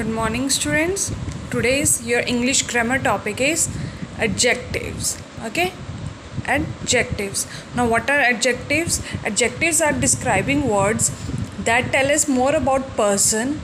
Good morning, students. Today's your English grammar topic is adjectives. Okay, adjectives. Now, what are adjectives? Adjectives are describing words that tell us more about person,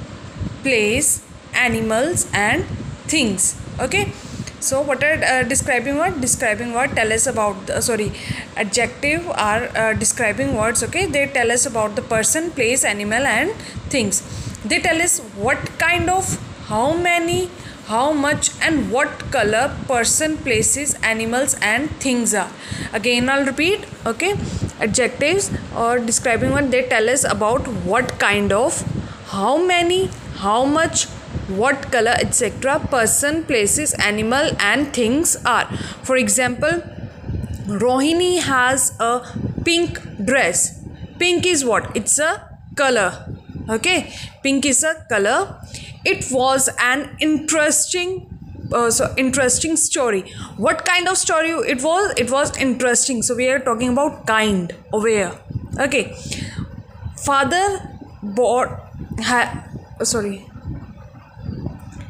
place, animals, and things. Okay. So, what are uh, describing what? Describing what tell us about the sorry, adjective are uh, describing words. Okay, they tell us about the person, place, animal, and things they tell us what kind of how many how much and what color person places animals and things are. Again i'll repeat okay? Adjectives or describing what they tell us about what kind of how many how much what color etc person places animal and things are. For example rohini has a pink dress. Pink is what? It's a color okay pink is a color. It was an interesting uh, so interesting story. What kind of story it was? It was interesting. So we are talking about kind aware. Okay. Father bought ha- sorry.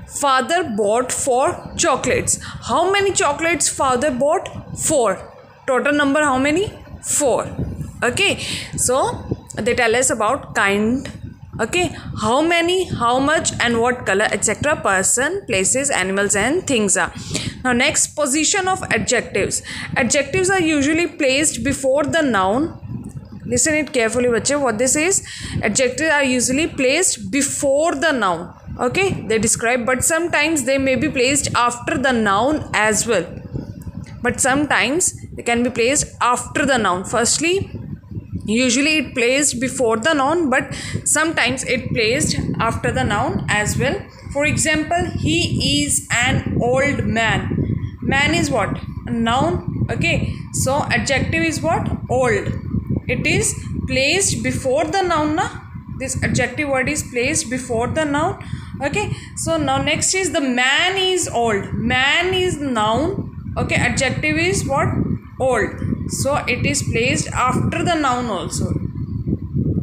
Father bought four chocolates. How many chocolates father bought? Four. Total number how many? Four. Okay. So they tell us about kind okay how many how much and what color etc person places animals and things are. Now next position of adjectives. Adjectives are usually placed before the noun. Listen it carefully bache. What this is? Adjectives are usually placed before the noun. Okay they describe but sometimes they may be placed after the noun as well. But sometimes they can be placed after the noun. Firstly usually it placed before the noun but sometimes it placed after the noun as well. For example he is an old man. Man is what? A noun? Okay. So adjective is what? Old. It is placed before the noun na? this adjective word is placed before the noun. Okay. So now next is the man is old. Man is noun. Okay. Adjective is what old so it is placed after the noun also.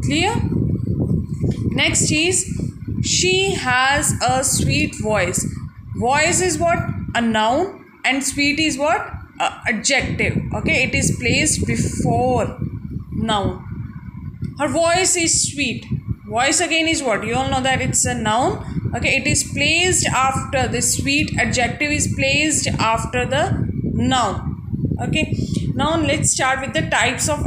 Clear? Next is she has a sweet voice. Voice is what? A noun and sweet is what? A adjective. Okay? It is placed before noun. Her voice is sweet. Voice again is what? You all know that it's a noun. Okay? It is placed after the sweet adjective is placed after the noun okay. Now let's start with the types of